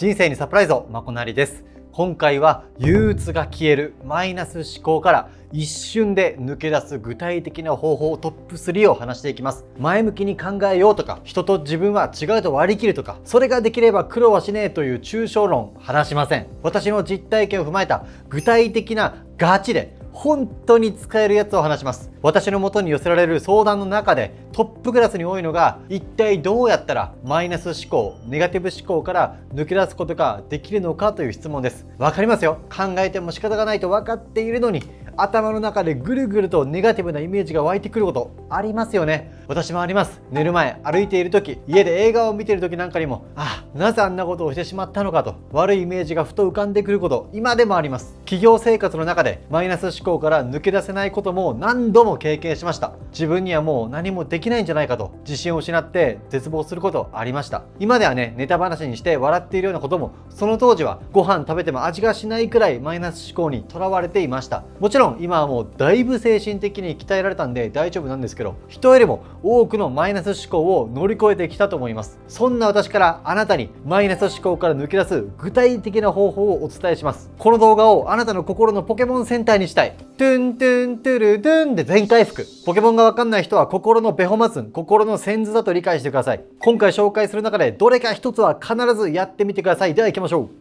人生にサプライズをまこなりです。今回は憂鬱が消えるマイナス思考から一瞬で抜け出す具体的な方法トップ3を話していきます。前向きに考えようとか人と自分は違うと割り切るとかそれができれば苦労はしねえという抽象論話しません。私の実体験を踏まえた具体的なガチで本当に使えるやつを話します。私の元に寄せられる相談の中でトップクラスに多いのが一体どうやったらマイナス思考ネガティブ思考から抜け出すことができるのかという質問です。分かりますよ。考えても仕方がないと分かっているのに頭の中でぐるぐるとネガティブなイメージが湧いてくることありますよね。私もあります。寝る前歩いている時家で映画を見ている時なんかにもあなぜあんなことをしてしまったのかと悪いイメージがふと浮かんでくること今でもあります。企業生活の中でマイナス思考から抜け出せないことも何度も経験しました。自分にはもう何もできないんじゃないかと自信を失って絶望することありました。今ではねネタ話にして笑っているようなこともその当時はご飯食べても味がしないくらいマイナス思考にとらわれていました。もちろん今はもうだいぶ精神的に鍛えられたんで大丈夫なんですけど人よりも多くのマイナス思考を乗り越えてきたと思います。そんな私からあなたにマイナス思考から抜け出す具体的な方法をお伝えします。この動画をあなたの心のポケモンセンターにしたい。トゥントゥントゥルトゥンで全回復。ポケモンがわかんない人は心のベホマツン心のセンズだと理解してください。今回紹介する中でどれか一つは必ずやってみてください。では行きましょう。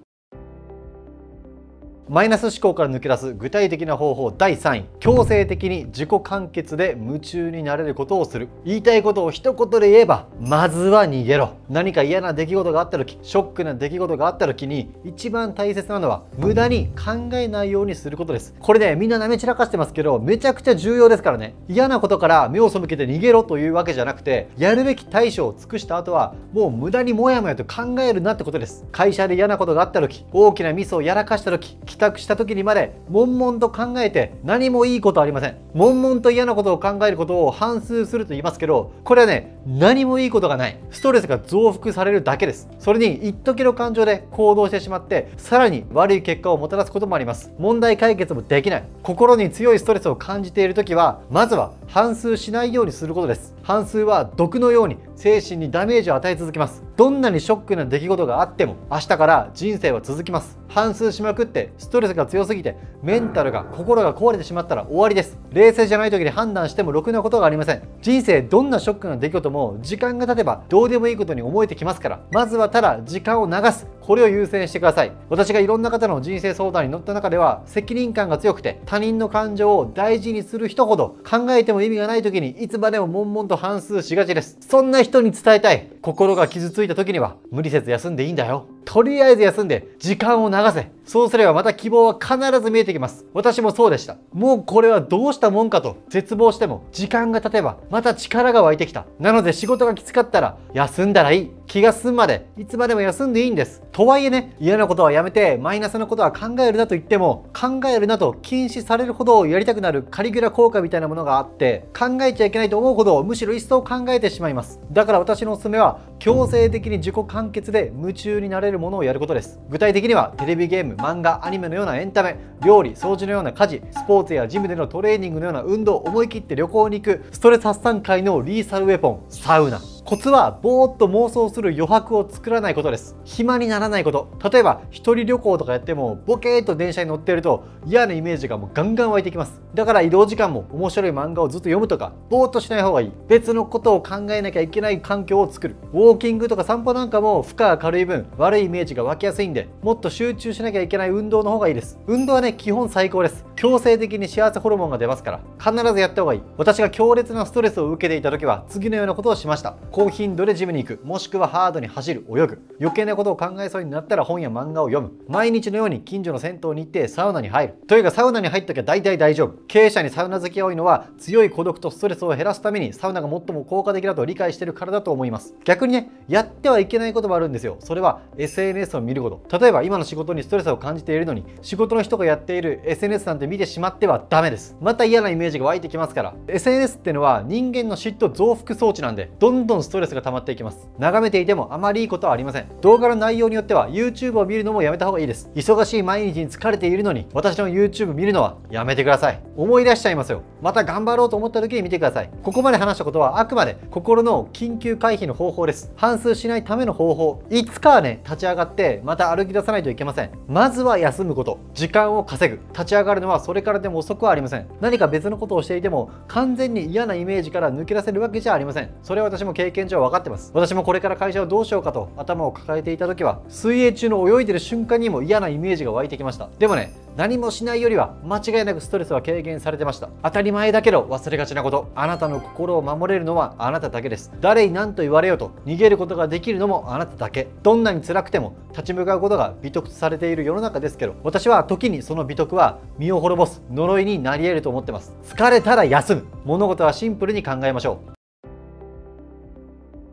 マイナス思考から抜け出す具体的な方法第3位強制的に自己完結で夢中になれることをする。言いたいことを一言で言えばまずは逃げろ。何か嫌な出来事があった時ショックな出来事があった時に一番大切なのは無駄に考えないようにすることです。これねみんな舐め散らかしてますけどめちゃくちゃ重要ですからね。嫌なことから目を背けて逃げろというわけじゃなくてやるべき対処を尽くした後はもう無駄にもやもやと考えるなってことです。会社で嫌なことがあった時大きなミスをやらかした時宅した時にまで悶々と考えて何もいいことありません。悶々と嫌なことを考えることを反数すると言いますけどこれはね何もいいことがない。ストレスが増幅されるだけです。それに一時の感情で行動してしまってさらに悪い結果をもたらすこともあります。問題解決もできない。心に強いストレスを感じている時はまずは反数しないようにすることです。反数は毒のように精神にダメージを与え続けます。どんなにショックな出来事があっても明日から人生は続きます。反数しまくってストレスが強すぎてメンタルが心が壊れてしまったら終わりです。冷静じゃない時に判断してもろくなことがありません。人生どんなショックな出来事も時間が経てばどうでもいいことに思えてきますから。まずはただ時間を流す。これを優先してください。私がいろんな方の人生相談に乗った中では責任感が強くて他人の感情を大事にする人ほど考えても意味がない時にいつまでも悶々と反数しがちです。そんな人に伝えたい。心が傷ついた時には無理せず休んでいいんだよ。とりあえず休んで時間を流せ。そうすればまた希望は必ず見えてきます。私もそうでした。もうこれはどうしたもんかと絶望しても時間が経てばまた力が湧いてきた。なので仕事がきつかったら休んだらいい。気が済むまでいつまでも休んでいいんです。とはいえね嫌なことはやめてマイナスなことは考えるなと言っても考えるなと禁止されるほどやりたくなるカリギュラ効果みたいなものがあって考えちゃいけないと思うほどむしろ一層考えてしまいます。だから私のおすすめは強制的に自己完結で夢中になれるものをやることです。具体的にはテレビゲーム漫画アニメのようなエンタメ料理掃除のような家事スポーツやジムでのトレーニングのような運動思い切って旅行に行くストレス発散会のリーサルウェポンサウナ。コツはぼーっと妄想する余白を作らないことです。暇にならないこと。例えば一人旅行とかやってもボケーっと電車に乗ってると嫌なイメージがもうガンガン湧いてきます。だから移動時間も面白い漫画をずっと読むとかぼーっとしない方がいい。別のことを考えなきゃいけない環境を作る。ウォーキングとか散歩なんかも負荷が軽い分悪いイメージが湧きやすいんでもっと集中しなきゃいけない運動の方がいいです。運動はね基本最高です。強制的に幸せホルモンが出ますから必ずやった方がいい。私が強烈なストレスを受けていた時は次のようなことをしました。高頻度でジムに行く。もしくはハードに走る。泳ぐ。余計なことを考えそうになったら本や漫画を読む。毎日のように近所の銭湯に行ってサウナに入る。というかサウナに入っときゃ大体大丈夫。経営者にサウナ好きが多いのは強い孤独とストレスを減らすためにサウナが最も効果的だと理解してるからだと思います。逆にねやってはいけないこともあるんですよ。それは SNS を見ること。例えば今の仕事にストレスを感じているのに仕事の人がやっている SNS なんて見てしまってはダメです。また嫌なイメージが湧いてきますから。SNS ってのは人間の嫉妬増幅装置なんでどんどんストレスが溜まっていきます。眺めていてもあまりいいことはありません。動画の内容によっては YouTube を見るのもやめた方がいいです。忙しい毎日に疲れているのに私の YouTube 見るのはやめてください。思い出しちゃいますよ。また頑張ろうと思った時に見てください。ここまで話したことはあくまで心の緊急回避の方法です。反数しないための方法。いつかはね立ち上がってまた歩き出さないといけません。まずは休むこと。時間を稼ぐ。立ち上がるのはそれからでも遅くはありません。何か別のことをしていても完全に嫌なイメージから抜け出せるわけじゃありません。それは私も経験上分かってます。私もこれから会社をどうしようかと頭を抱えていた時は水泳中の泳いでる瞬間にも嫌なイメージが湧いてきました。でもね何もしないよりは間違いなくストレスは軽減されてました。当たり前だけど忘れがちなこと。あなたの心を守れるのはあなただけです。誰に何と言われようと逃げることができるのもあなただけ。どんなに辛くても立ち向かうことが美徳とされている世の中ですけど私は時にその美徳は身を滅ぼす呪いになり得ると思ってます。疲れたら休む。物事はシンプルに考えましょう。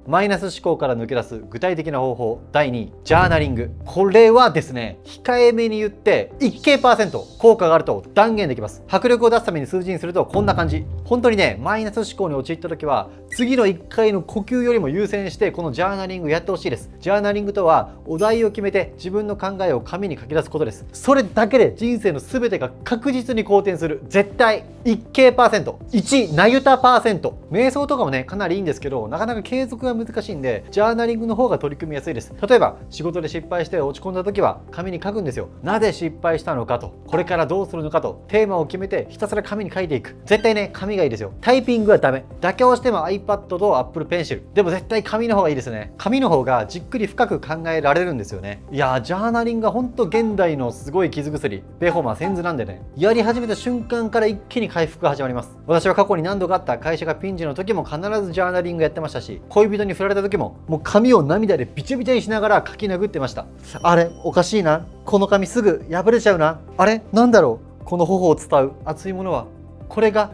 マイナス思考から抜け出す具体的な方法。第2位ジャーナリング。これはですね控えめに言って1 k 効果があると断言できます。迫力を出すために数字にするとこんな感じ。本当にねマイナス思考に陥った時は次の1回の呼吸よりも優先してこのジャーナリングやってほしいです。ジャーナリングとはお題を決めて自分の考えを紙に書き出すことです。それだけで人生の全てが確実に好転する。絶対1 k 1なゆたパーセント。瞑想とかもねかなりいいんですけどなかなか継続が難しいんでジャーナリングの方が取り組みやすいです。例えば仕事で失敗して落ち込んだ時は紙に書くんですよ。なぜ失敗したのかと。これからどうするのかと。テーマを決めてひたすら紙に書いていく。絶対ね紙がいいですよ。タイピングはダメ。妥協しても iPad と Apple Pencil でも絶対紙の方がいいですね。紙の方がじっくり深く考えられるんですよね。いやジャーナリングがほんと現代のすごい傷薬。ベホマーセンズなんでね。やり始めた瞬間から一気に回復が始まります。私は過去に何度かあった会社がピンチの時も必ずジャーナリングやってましたし恋人に振られた時ももう髪を涙でびちょびちょにしながら書き殴ってました。あれおかしいな。この髪すぐ破れちゃうな。あれなんだろう。この頬を伝う。熱いものはこれが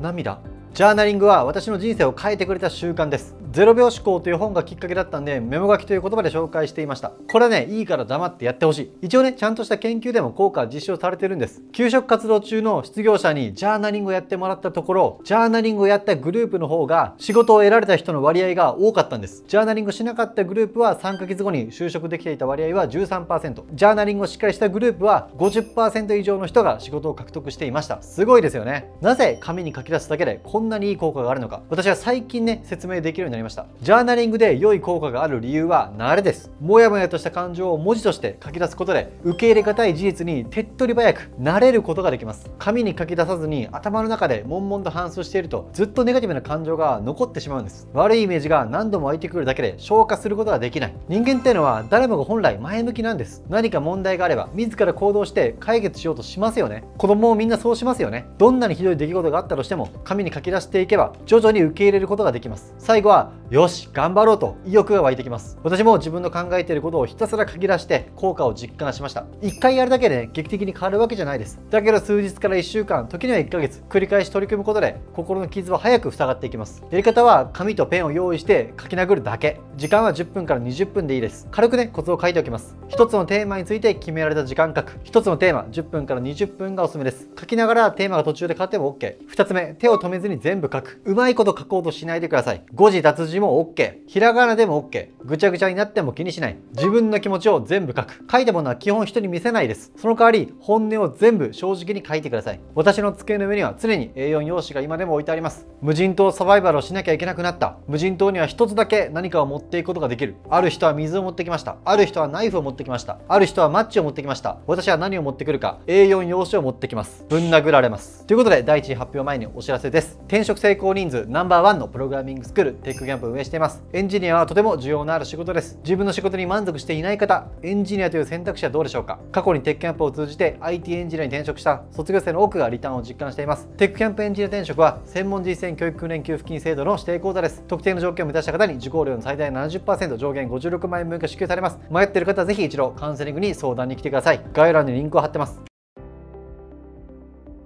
涙。ジャーナリングは私の人生を変えてくれた習慣です。0秒思考という本がきっかけだったんでメモ書きという言葉で紹介していました。これはねいいから黙ってやってほしい。一応ねちゃんとした研究でも効果は実証されてるんです。給食活動中の失業者にジャーナリングをやってもらったところジャーナリングをやったグループの方が仕事を得られた人の割合が多かったんです。ジャーナリングしなかったグループは3ヶ月後に就職できていた割合は13%ジャーナリングをしっかりしたグループは50%以上の人が仕事を獲得していました。すごいですよね。なぜ紙に書き出すだけでこんなにいい効果があるのか。私は最近ね説明できるようになりりました。ジャーナリングで良い効果がある理由は慣れです。もやもやとした感情を文字として書き出すことで受け入れがたい事実に手っ取り早く慣れることができます。紙に書き出さずに頭の中で悶々と反芻しているとずっとネガティブな感情が残ってしまうんです。悪いイメージが何度も湧いてくるだけで消化することができない。人間っていうのは誰もが本来前向きなんです。何か問題があれば自ら行動して解決しようとしますよね。子供もみんなそうしますよね。どんなにひどい出来事があったとしても紙に書き出していけば徐々に受け入れることができます。最後はよし頑張ろうと意欲が湧いてきます。私も自分の考えていることをひたすら書き出して効果を実感しました。1回やるだけで、劇的に変わるわけじゃないです。だけど数日から1週間時には1ヶ月繰り返し取り組むことで心の傷は早く塞がっていきます。やり方は紙とペンを用意して書き殴るだけ。時間は10分から20分でいいです。軽くねコツを書いておきます。1つのテーマについて決められた時間書く。1つのテーマ10分から20分がおすすめです。書きながらテーマが途中で変わっても OK2 つ目手を止めずに全部書く。うまいこと書こうとしないでください。誤字脱字も OK ひらがなでも OK ぐちゃぐちゃになっても気にしない。自分の気持ちを全部書く。書いたものは基本人に見せないです。その代わり本音を全部正直に書いてください。私の机の上には常に A4 用紙が今でも置いてあります。無人島サバイバルをしなきゃいけなくなった。無人島には一つだけ何かを持っていくことができる。ある人は水を持ってきました。ある人はナイフを持ってきました。ある人はマッチを持ってきました。私は何を持ってくるか。A4 用紙を持ってきます。ぶん殴られます。ということで第一発表前にお知らせです。転職成功人数ナンバーワンのプログラミングスクールテックキャンプを運営しています。エンジニアはとても需要のある仕事です。自分の仕事に満足していない方エンジニアという選択肢はどうでしょうか。過去にテックキャンプを通じて IT エンジニアに転職した卒業生の多くがリターンを実感しています。テックキャンプエンジニア転職は専門実践教育訓練給付金制度の指定講座です。特定の条件を満たした方に受講料の最大70%上限56万円分が支給されます。迷っている方はぜひ一度カウンセリングに相談に来てください。概要欄にリンクを貼ってます。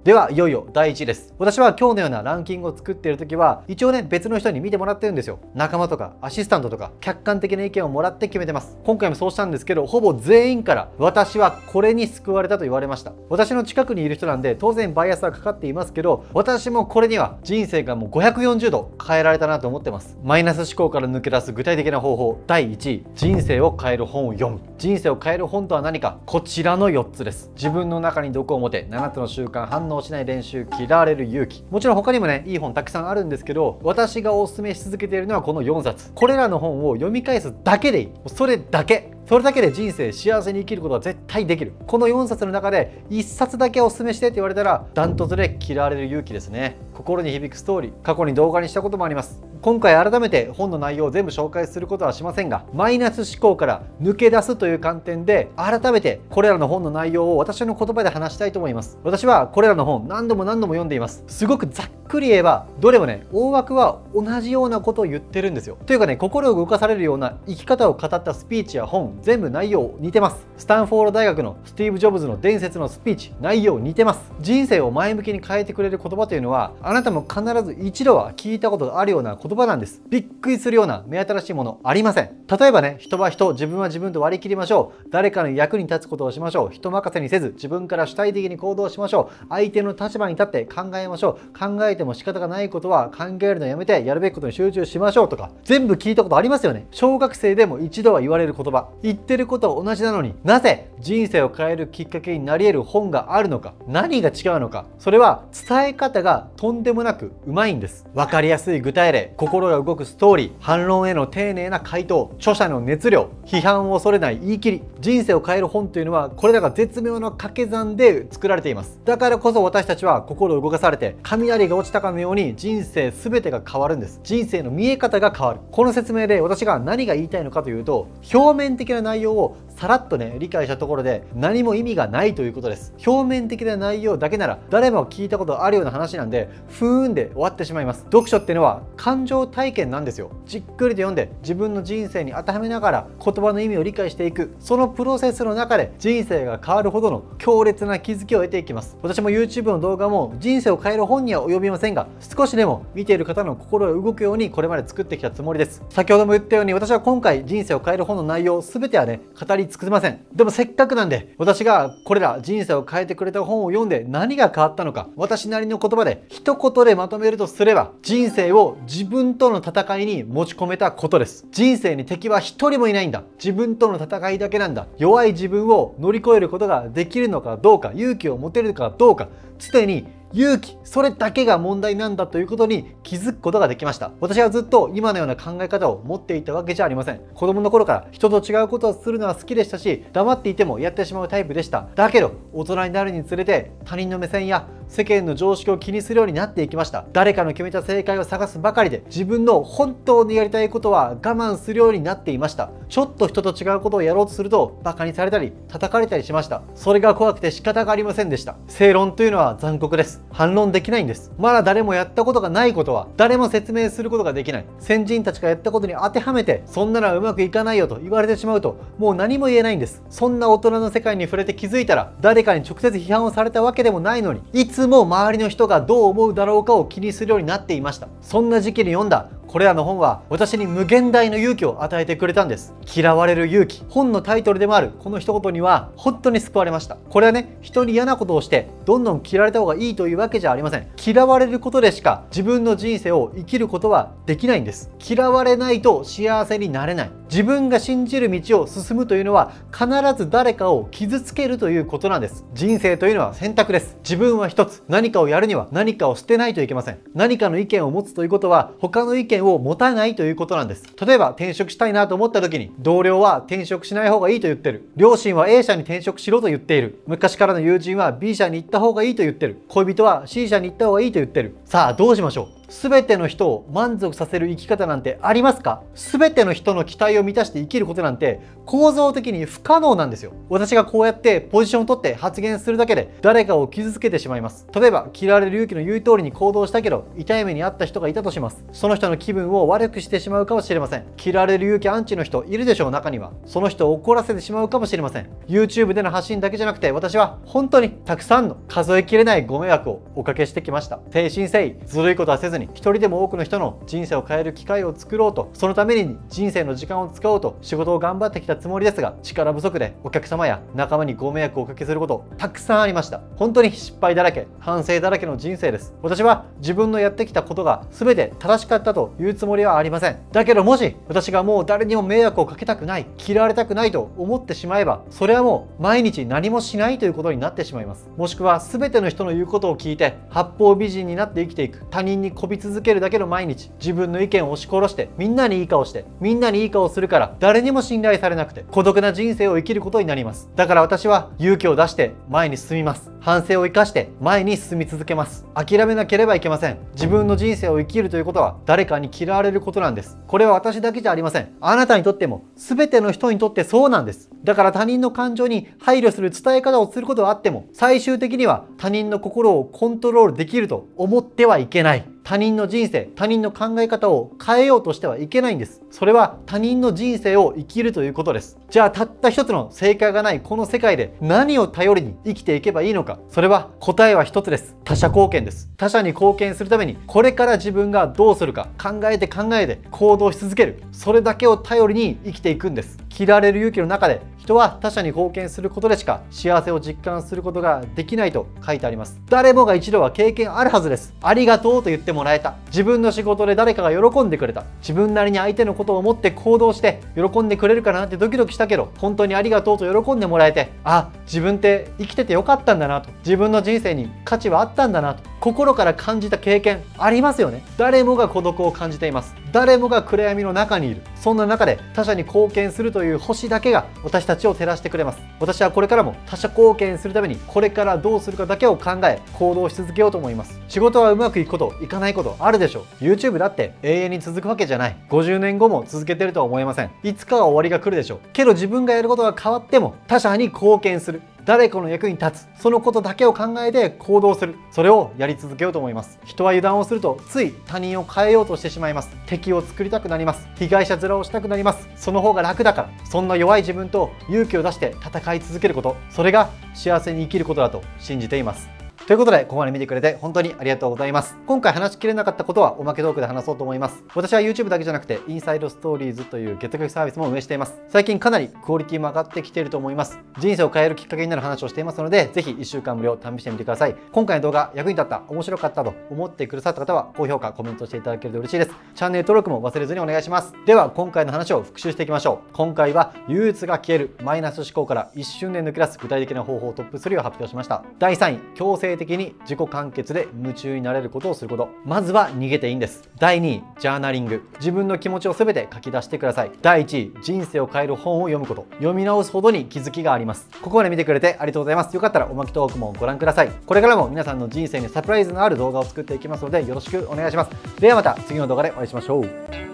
ではいよいよ第1位です。私は今日のようなランキングを作っている時は一応ね別の人に見てもらってるんですよ。仲間とかアシスタントとか客観的な意見をもらって決めてます。今回もそうしたんですけどほぼ全員から私はこれに救われたと言われました。私の近くにいる人なんで当然バイアスはかかっていますけど私もこれには人生がもう540度変えられたなと思ってます。マイナス思考から抜け出す具体的な方法。第1位人生を変える本を読む。人生を変える本とは何か。こちらの4つです。自分の中に毒を持て7つの習慣反応しない練習嫌われる勇気。もちろん他にもねいい本たくさんあるんですけど私がおすすめし続けているのはこの4冊。これらの本を読み返すだけでいい。それだけ。それだけで人生幸せに生きることは絶対できる。この4冊の中で1冊だけおすすめしてって言われたらダントツで嫌われる勇気ですね。心に響くストーリー。過去に動画にしたこともあります。今回改めて本の内容を全部紹介することはしませんがマイナス思考から抜け出すという観点で改めてこれらの本の内容を私の言葉で話したいと思います。私はこれらの本何度も何度も読んでいます。すごくざっくり言えばどれもね大枠は同じようなことを言ってるんですよ。というかね心を動かされるような生き方を語ったスピーチや本全部内容似てます。スタンフォード大学のスティーブ・ジョブズの伝説のスピーチ内容似てます。人生を前向きに変えてくれる言葉というのはあなたも必ず一度は聞いたことがあるような言葉葉なんです。びっくりするような目新しいものありません。例えばね人は人自分は自分と割り切りましょう。誰かの役に立つことをしましょう。人任せにせず自分から主体的に行動しましょう。相手の立場に立って考えましょう。考えても仕方がないことは考えるのやめてやるべきことに集中しましょう。とか全部聞いたことありますよね。小学生でも一度は言われる言葉。言ってることは同じなのになぜ人生を変えるきっかけになり得る本があるのか何が違うのかそれは伝え方がとんでもなくうまいんです。分かりやすい具体例。心が動くストーリー反論への丁寧な回答著者の熱量批判を恐れない言い切り人生を変える本というのはこれらが絶妙な掛け算で作られています。だからこそ私たちは心を動かされて雷が落ちたかのように人生全てが変わるんです。人生の見え方が変わる。この説明で私が何が言いたいのかというと表面的な内容をさらっとね理解したところで何も意味がないということです。表面的な内容だけなら誰も聞いたことあるような話なんでふーんで終わってしまいます。読書っていうのは感情体験なんですよ。じっくりと読んで自分の人生に当てはめながら言葉の意味を理解していくそのプロセスの中で人生が変わるほどの強烈な気づきを得ていきます。私も YouTube の動画も人生を変える本には及びませんが少しでも見ている方の心が動くようにこれまで作ってきたつもりです。先ほども言ったように私は今回人生を変える本の内容全てはね語り尽くせません。でもせっかくなんで私がこれら人生を変えてくれた本を読んで何が変わったのか私なりの言葉で一言でまとめるとすれば人生を自分との戦いに持ち込めたことです。人生に敵は一人もいないんだ。自分との戦いだけなんだ。弱い自分を乗り越えることができるのかどうか勇気を持てるかどうか常に勇気それだけが問題なんだということに気づくことができました。私はずっと今のような考え方を持っていたわけじゃありません。子供の頃から人と違うことをするのは好きでしたし黙っていてもやってしまうタイプでした。だけど大人になるにつれて他人の目線や世間の常識を気にするようになっていきました。誰かの決めた正解を探すばかりで自分の本当にやりたいことは我慢するようになっていました。ちょっと人と違うことをやろうとするとバカにされたり叩かれたりしました。それが怖くて仕方がありませんでした。正論というのは残酷です。反論できないんです。まだ誰もやったことがないことは誰も説明することができない。先人たちがやったことに当てはめてそんなのはうまくいかないよと言われてしまうともう何も言えないんです。そんな大人の世界に触れて気づいたら誰かに直接批判をされたわけでもないのにいつつも周りの人がどう思うだろうかを気にするようになっていました。そんな時期に読んだこれらの本は私に無限大の勇気を与えてくれたんです。嫌われる勇気。本のタイトルでもあるこの一言には本当に救われました。これはね人に嫌なことをしてどんどん嫌われた方がいいというわけじゃありません。嫌われることでしか自分の人生を生きることはできないんです。嫌われないと幸せになれない。自分が信じる道を進むというのは必ず誰かを傷つけるということなんです。人生というのは選択です。自分は一つ。何かをやるには何かを捨てないといけません。何かの意見を持つということは他の意見を持たないということなんです。例えば転職したいなと思った時に同僚は転職しない方がいいと言ってる。両親は A 社に転職しろと言っている。昔からの友人は B 社に行った方がいいと言ってる。恋人は C 社に行った方がいいと言ってる。さあどうしましょう？全ての人を満足させる生き方なんてありますか？全ての人の期待を満たして生きることなんて構造的に不可能なんですよ。私がこうやってポジションを取って発言するだけで誰かを傷つけてしまいます。例えば嫌われる勇気の言う通りに行動したけど痛い目に遭った人がいたとします。その人の気分を悪くしてしまうかもしれません。嫌われる勇気アンチの人いるでしょう中には。その人を怒らせてしまうかもしれません。YouTube での発信だけじゃなくて私は本当にたくさんの数えきれないご迷惑をおかけしてきました。誠心誠意ずるいことはせずに一人でも多くの人の人生を変える機会を作ろうとそのために人生の時間を使おうと仕事を頑張ってきたつもりですが力不足でお客様や仲間にご迷惑をおかけすることたくさんありました。本当に失敗だらけ反省だらけの人生です。私は自分のやってきたことが全て正しかったというつもりはありません。だけどもし私がもう誰にも迷惑をかけたくない嫌われたくないと思ってしまえばそれはもう毎日何もしないということになってしまいます。もしくは全ての人の言うことを聞いて八方美人になって生きていく他人にこび続けるだけの毎日自分の意見を押し殺してみんなにいい顔してみんなにいい顔するから誰にも信頼されなくて孤独な人生を生きることになります。だから私は勇気を出して前に進みます。反省を生かして前に進み続けます。諦めなければいけません。自分の人生を生きるということは誰かに嫌われることなんです。これは私だけじゃありません。あなたにとっても全ての人にとってそうなんです。だから他人の感情に配慮する伝え方をすることはあっても最終的には他人の心をコントロールできると思ってはいけない。他人の人生他人の考え方を変えようとしてはいけないんです。それは他人の人生を生きるということです。じゃあたった一つの正解がないこの世界で何を頼りに生きていけばいいのか。それは答えは一つです。他者貢献です。他者に貢献するためにこれから自分がどうするか考えて考えて行動し続ける。それだけを頼りに生きていくんです。嫌われる勇気の中で人は他者に貢献することでしか幸せを実感することができないと書いてあります。誰もが一度は経験あるはずです。ありがとうと言ってもらえた。自分の仕事で誰かが喜んでくれた。自分なりに相手のことを思って行動して喜んでくれるかなってドキドキしたけど本当にありがとうと喜んでもらえてあ自分って生きててよかったんだなと自分の人生に価値はあったんだなと心から感じた経験ありますよね。誰もが孤独を感じています。誰もが暗闇の中にいる。そんな中で他者に貢献するという星だけが私たちを照らしてくれます。私はこれからも他者貢献するためにこれからどうするかだけを考え行動し続けようと思います。仕事はうまくいくこといかないことあるでしょう。YouTube だって永遠に続くわけじゃない。50年後も続けてるとは思えません。いつかは終わりが来るでしょう。けど自分がやることが変わっても他者に貢献する。誰かの役に立つ。そのことだけを考えて行動する。それをやり続けようと思います。人は油断をするとつい他人を変えようとしてしまいます。敵を作りたくなります。被害者面をしたくなります。その方が楽だから。そんな弱い自分と勇気を出して戦い続けること。それが幸せに生きることだと信じています。ということで、ここまで見てくれて本当にありがとうございます。今回話しきれなかったことはおまけトークで話そうと思います。私は YouTube だけじゃなくて、インサイドストーリーズという月額サービスも運営しています。最近かなりクオリティも上がってきていると思います。人生を変えるきっかけになる話をしていますので、ぜひ1週間無料試してみてください。今回の動画役に立った、面白かったと思ってくださった方は、高評価、コメントしていただけると嬉しいです。チャンネル登録も忘れずにお願いします。では、今回の話を復習していきましょう。今回は、憂鬱が消えるマイナス思考から一瞬で抜け出す具体的な方法トップ3を発表しました。第3位、強制的に自己完結で夢中になれることをすること。まずは逃げていいんです。第2位ジャーナリング。自分の気持ちを全て書き出してください。第1位人生を変える本を読むこと。読み直すほどに気づきがあります。ここまで見てくれてありがとうございます。よかったらおまけトークもご覧ください。これからも皆さんの人生にサプライズのある動画を作っていきますのでよろしくお願いします。ではまた次の動画でお会いしましょう。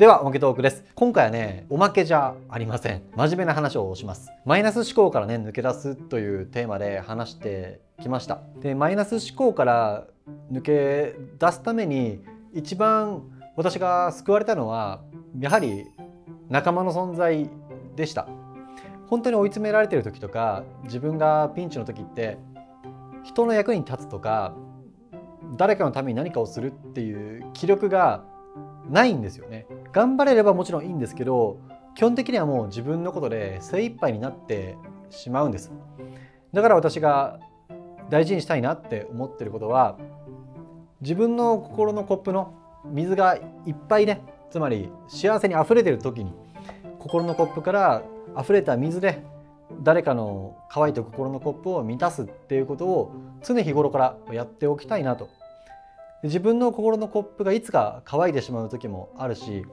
では、おまけトークです。今回はね、おまけじゃありません。真面目な話をします。マイナス思考からね、抜け出すというテーマで話してきました。で、マイナス思考から抜け出すために、一番私が救われたのは、やはり仲間の存在でした。本当に追い詰められてる時とか、自分がピンチの時って、人の役に立つとか、誰かのために何かをするっていう気力がないんですよね。頑張れればもちろんいいんですけど基本的にはもう自分のことで精一杯になってしまうんです。だから私が大事にしたいなって思ってることは自分の心のコップの水がいっぱいねつまり幸せに溢れてる時に心のコップから溢れた水で誰かの乾いた心のコップを満たすっていうことを常日頃からやっておきたいなと。自分の心のコップがいつか乾いてしまう時もあるし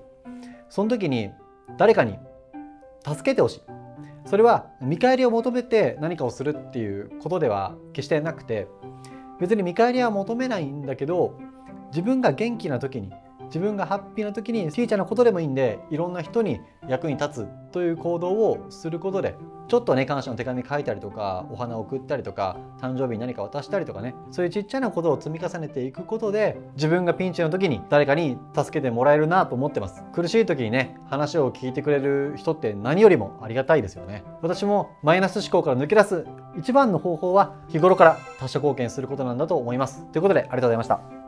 その時に誰かに助けてほしい。それは見返りを求めて何かをするっていうことでは決してなくて別に見返りは求めないんだけど自分が元気な時に自分がハッピーな時に小さなことでもいいんでいろんな人に役に立つという行動をすることでちょっとね感謝の手紙書いたりとかお花を送ったりとか誕生日に何か渡したりとかねそういうちっちゃなことを積み重ねていくことで自分がピンチの時に誰かに助けてもらえるなと思ってます。苦しい時にね話を聞いてくれる人って何よりもありがたいですよね。私もマイナス思考から抜け出す一番の方法は日頃から他者貢献することなんだと思います。ということでありがとうございました。